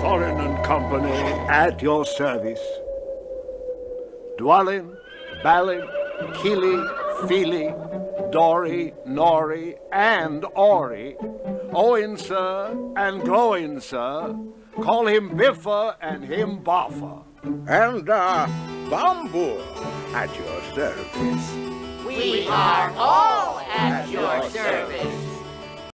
Thorin and Company at your service. Dwalin, Balin, Kili, Fili, Dori, Nori, and Ori. Oin, sir, and Gloin, sir. Call him Bifur and him Bofur. And, uh, Bombur at your service. Are all.